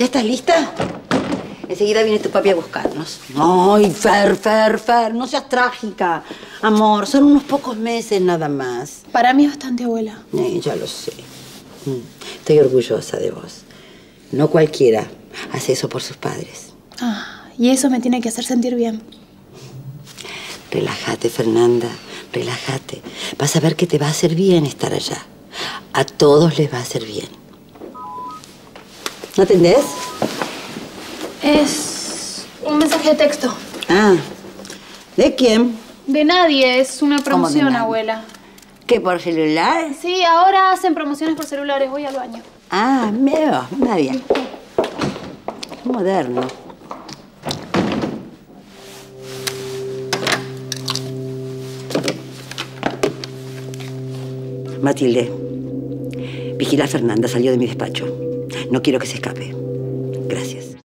¿Ya estás lista? Enseguida viene tu papi a buscarnos. Ay, Fer, Fer, Fer, no seas trágica. Amor, son unos pocos meses nada más. Para mí es bastante, abuela. Eh, ya lo sé. Mm, Estoy orgullosa de vos. No cualquiera hace eso por sus padres. Ah, y eso me tiene que hacer sentir bien. Relájate, Fernanda. Relájate. Vas a ver que te va a hacer bien estar allá. A todos les va a hacer bien. ¿No atendés? Es un mensaje de texto. Ah. ¿De quién? De nadie, es una ¿Cómo de promoción, abuela. ¿Qué, por celular? Sí, ahora hacen promociones por celulares, voy al baño. Ah, veo. Bien. Moderno. Matilde, vigila a Fernanda, salió de mi despacho. No quiero que se escape. Gracias.